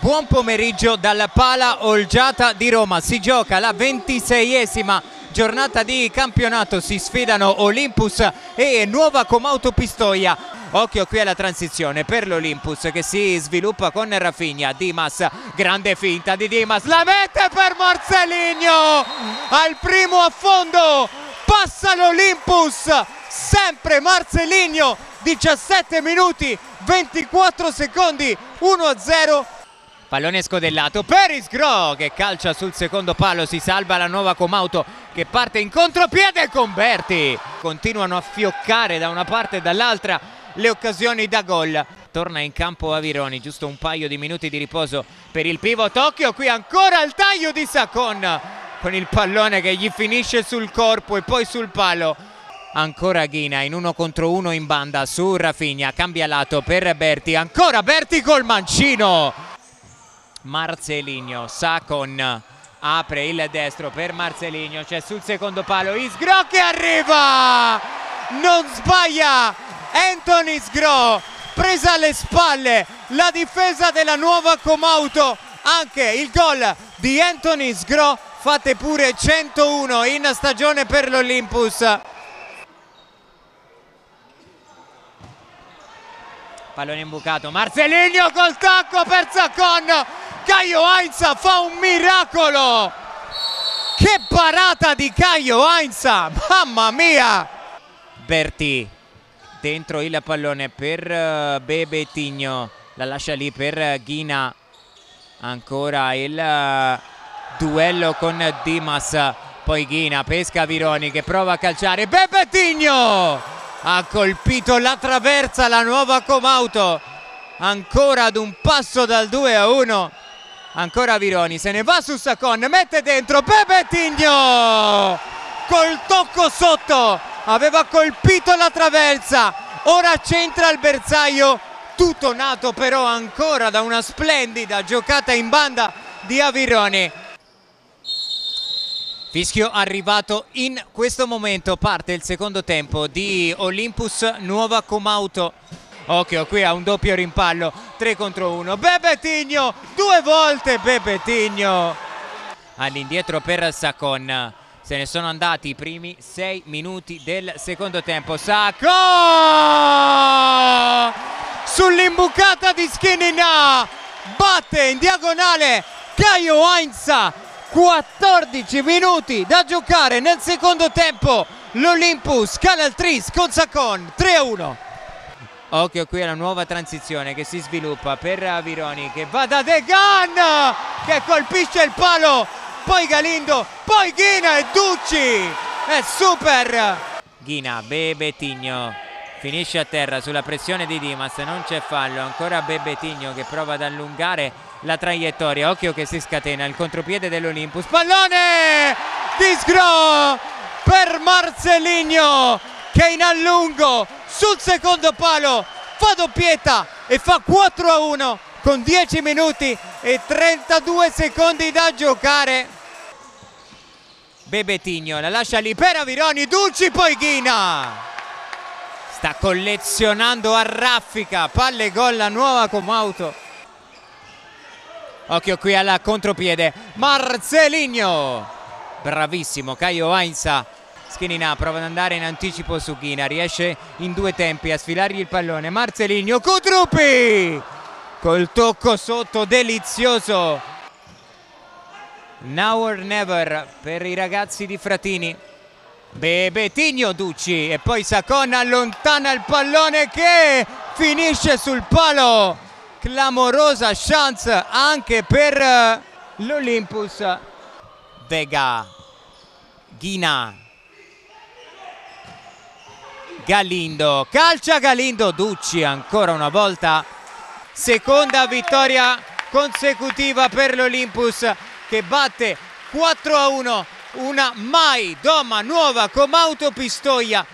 Buon pomeriggio dalla Pala Olgiata di Roma, si gioca la ventiseiesima giornata di campionato, si sfidano Olympus e Nuova Comauto Pistoia. Occhio qui alla transizione per l'Olympus che si sviluppa con Rafinha, Dimas, grande finta di Dimas, la mette per Marceligno al primo affondo, passa l'Olympus, sempre Marceligno, 17 minuti, 24 secondi, 1-0 Pallone scodellato per Isgro che calcia sul secondo palo, si salva la nuova Comauto che parte in contropiede con Berti. Continuano a fioccare da una parte e dall'altra le occasioni da gol. Torna in campo Avironi, giusto un paio di minuti di riposo per il pivot. Occhio qui ancora il taglio di Sacon con il pallone che gli finisce sul corpo e poi sul palo. Ancora Ghina in uno contro uno in banda su Rafinha, cambia lato per Berti, ancora Berti col mancino Marceligno, Sacon apre il destro per Marceligno, c'è sul secondo palo Isgro che arriva, non sbaglia Anthony Isgro, presa alle spalle la difesa della nuova Comauto, anche il gol di Anthony Isgro, fate pure 101 in stagione per l'Olympus. Pallone imbucato, Marceligno col tacco per Zacon, Caio Heinz fa un miracolo! Che parata di Caio Heinz! Mamma mia! Berti dentro il pallone per uh, Bebetigno, la lascia lì per Ghina. Ancora il uh, duello con Dimas, poi Ghina pesca Vironi che prova a calciare. Bebetigno ha colpito la traversa la nuova Comauto. Ancora ad un passo dal 2 a 1 ancora Vironi se ne va su Sacon mette dentro Pepe Tigno! Col tocco sotto aveva colpito la traversa ora centra il bersaglio tutto nato però ancora da una splendida giocata in banda di Avironi. Fischio arrivato in questo momento parte il secondo tempo di Olympus Nuova Comauto Occhio qui a un doppio rimpallo, 3 contro 1. Bebetigno, due volte Bebetigno. All'indietro per Sacon. Se ne sono andati i primi 6 minuti del secondo tempo. Sacco! Sull'imbucata di Schinina. Batte in diagonale Caio Heinz. 14 minuti da giocare nel secondo tempo. L'Olympus Canal Tris con Sacon 3 a 1. Occhio qui alla nuova transizione che si sviluppa per Vironi che va da De Gan che colpisce il palo, poi Galindo, poi Ghina e Ducci. È super! Ghina, Bebetigno finisce a terra sulla pressione di Dimas, non c'è fallo, ancora Bebetigno che prova ad allungare la traiettoria, occhio che si scatena il contropiede dell'Olympus, pallone! Disgro per Marceligno che in allungo sul secondo palo fa doppietta e fa 4 a 1 con 10 minuti e 32 secondi da giocare. Bebetigno la lascia lì per Avironi Dulci poi Ghina. Sta collezionando a raffica palle gol la nuova Comauto. Occhio qui alla contropiede Marceligno bravissimo Caio Ainsa Schenina prova ad andare in anticipo su Ghina, riesce in due tempi a sfilargli il pallone. Marceligno, Cutrupi! Col tocco sotto delizioso. Now or never per i ragazzi di Fratini. Bebetigno Ducci e poi Sacon allontana il pallone che finisce sul palo. Clamorosa chance anche per eh, l'Olympus. Vega, Ghina Galindo, calcia Galindo, Ducci ancora una volta, seconda vittoria consecutiva per l'Olympus che batte 4 a 1 una mai Doma nuova Comauto Pistoia